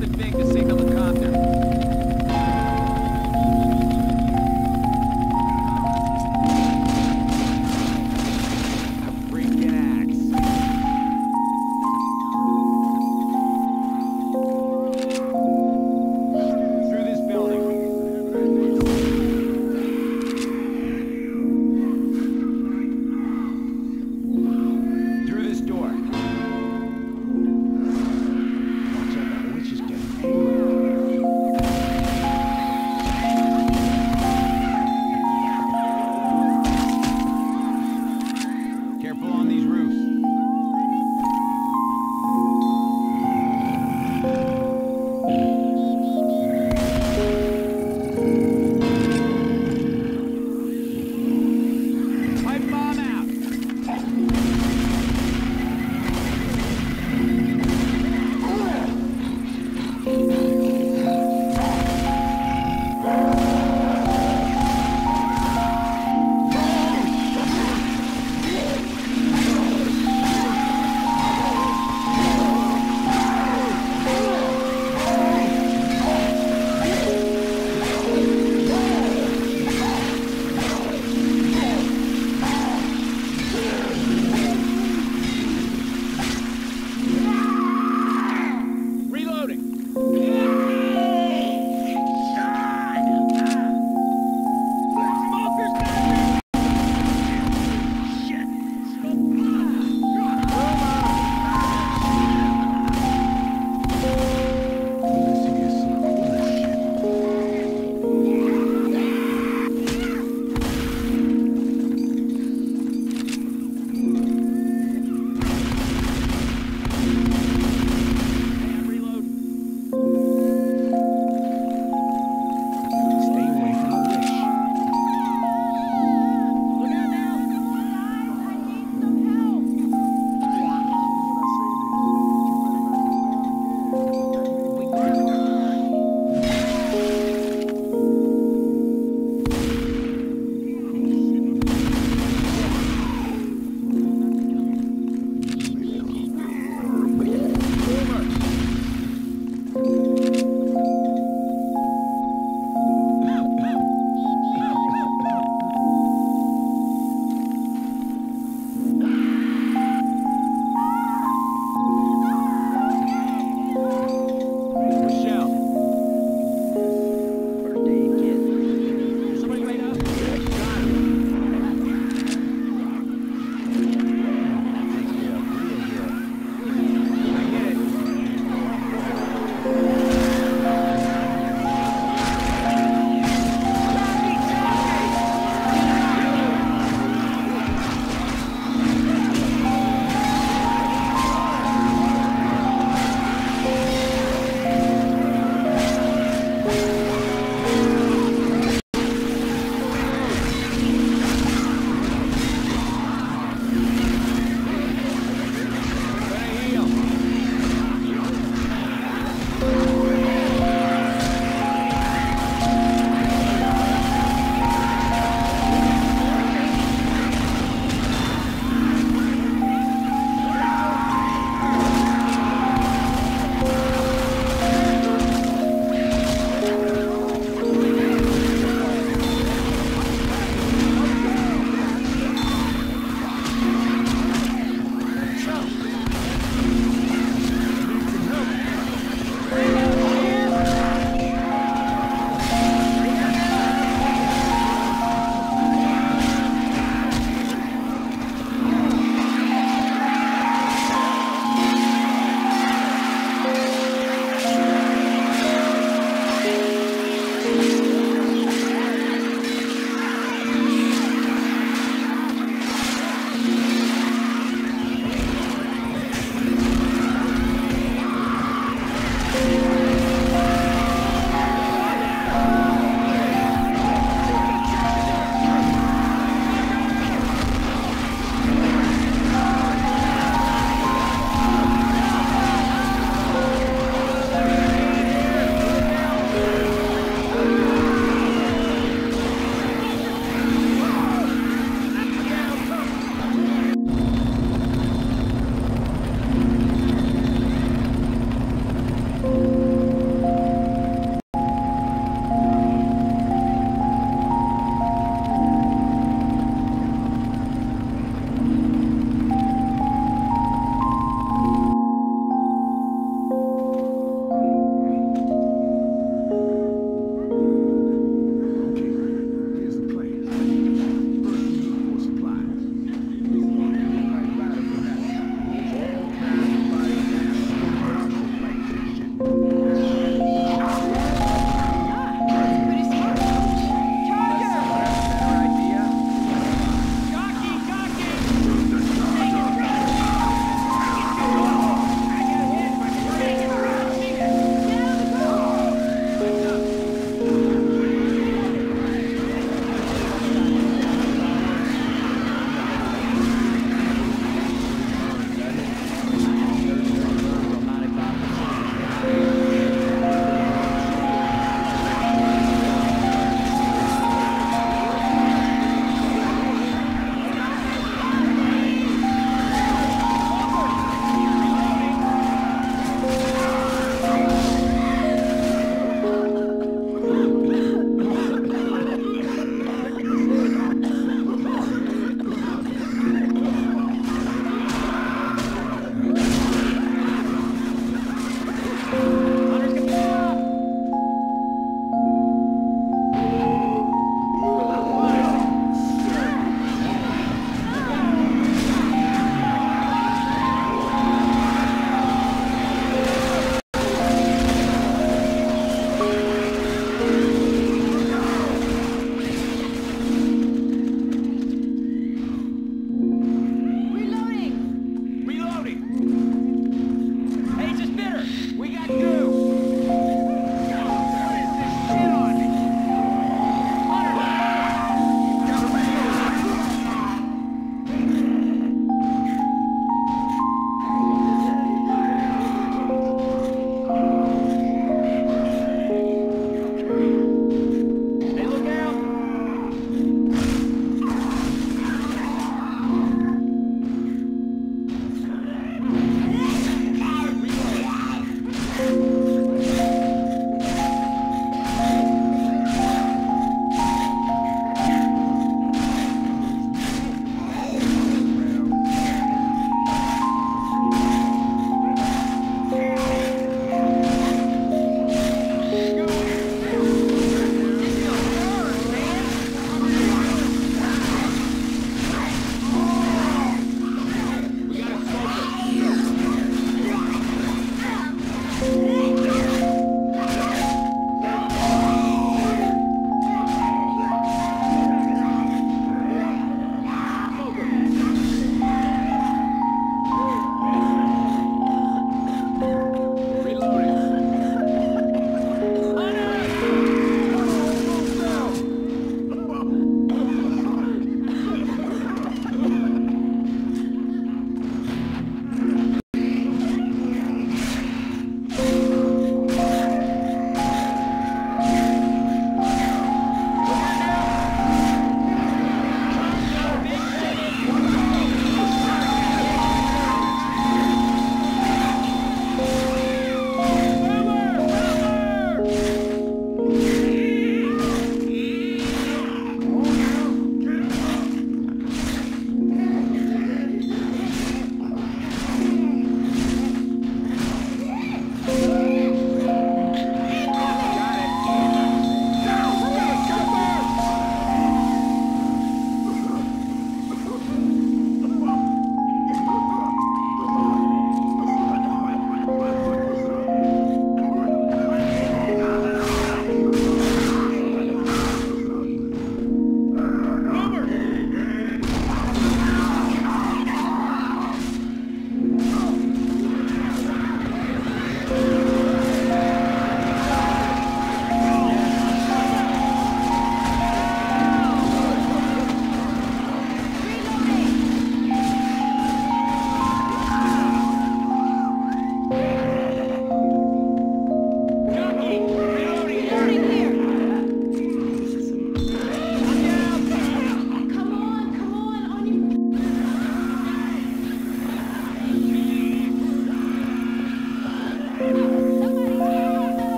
something big to signal the these roofs.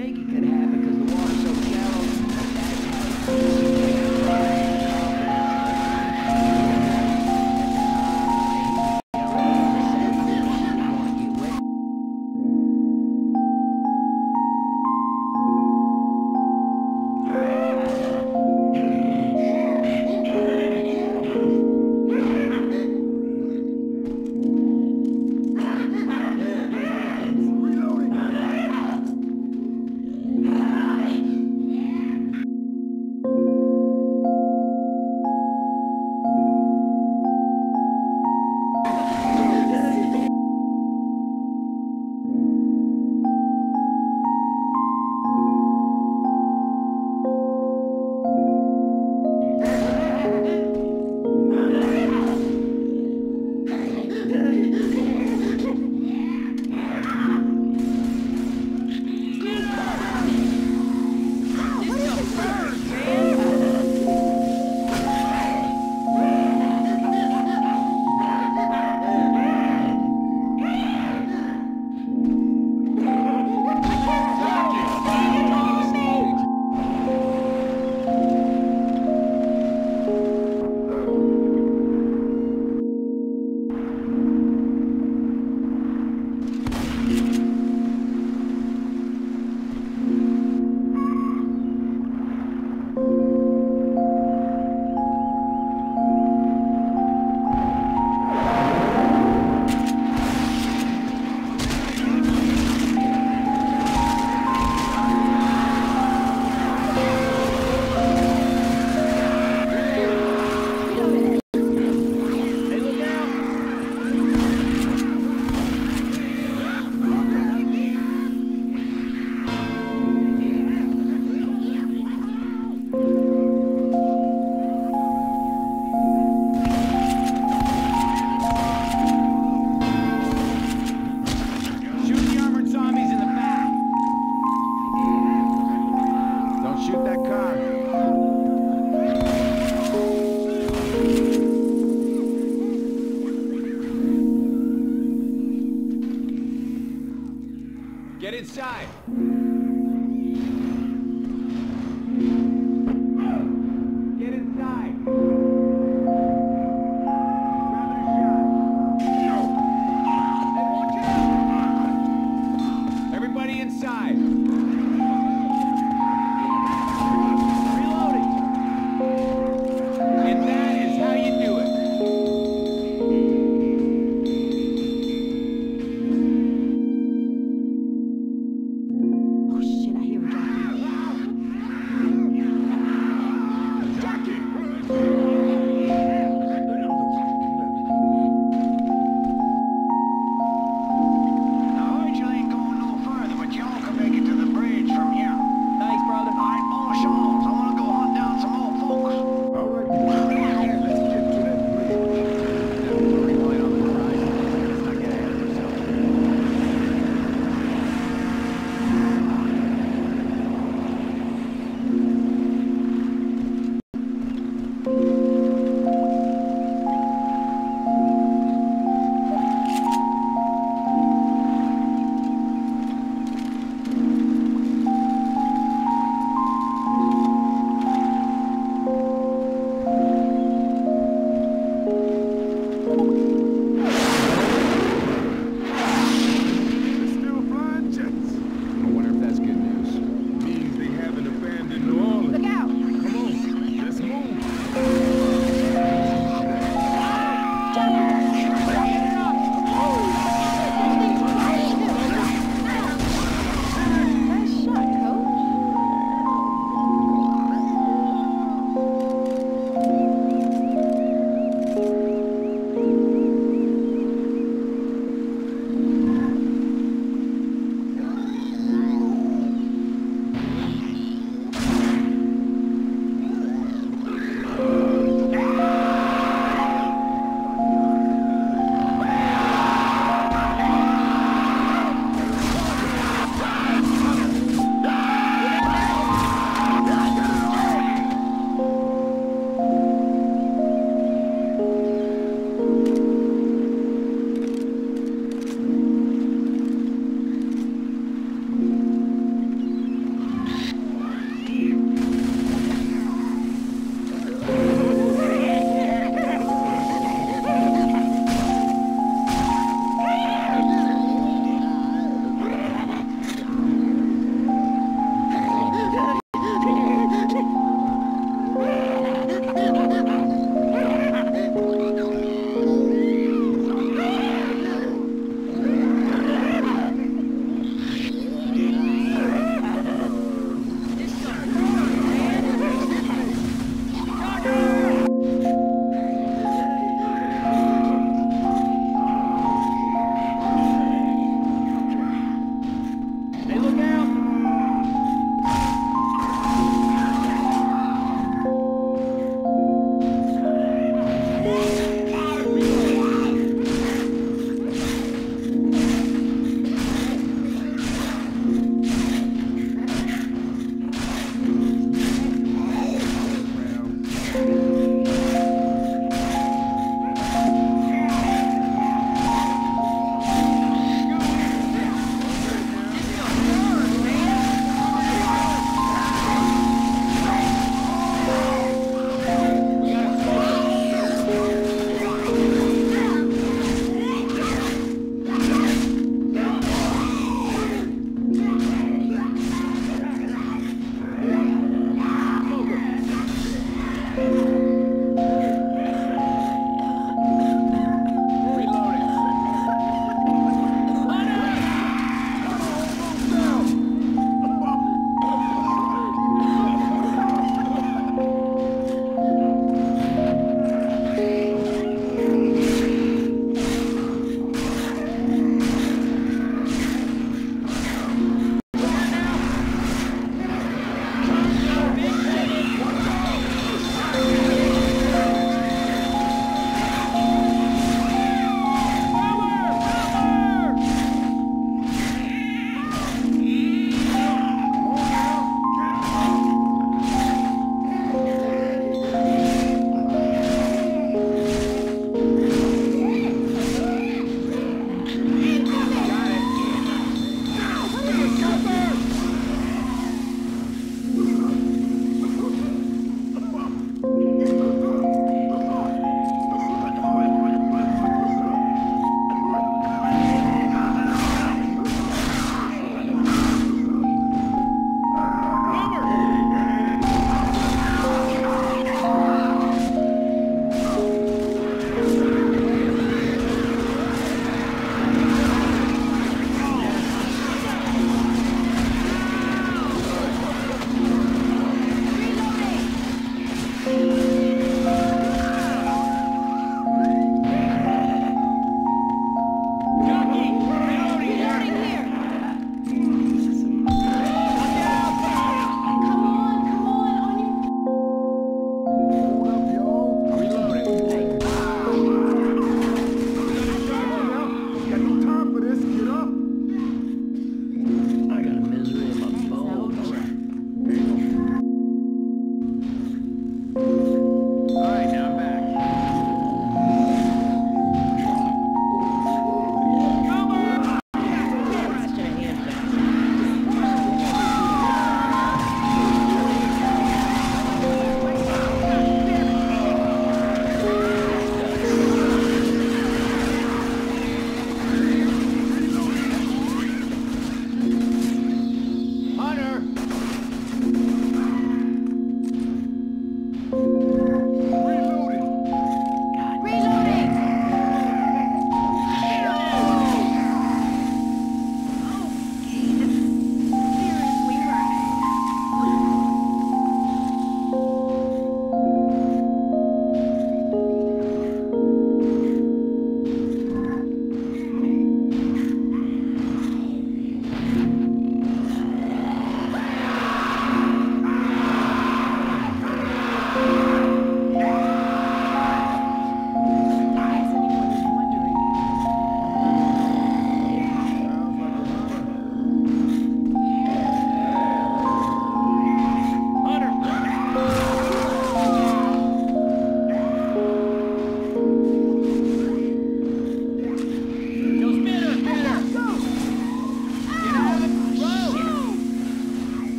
denk ik.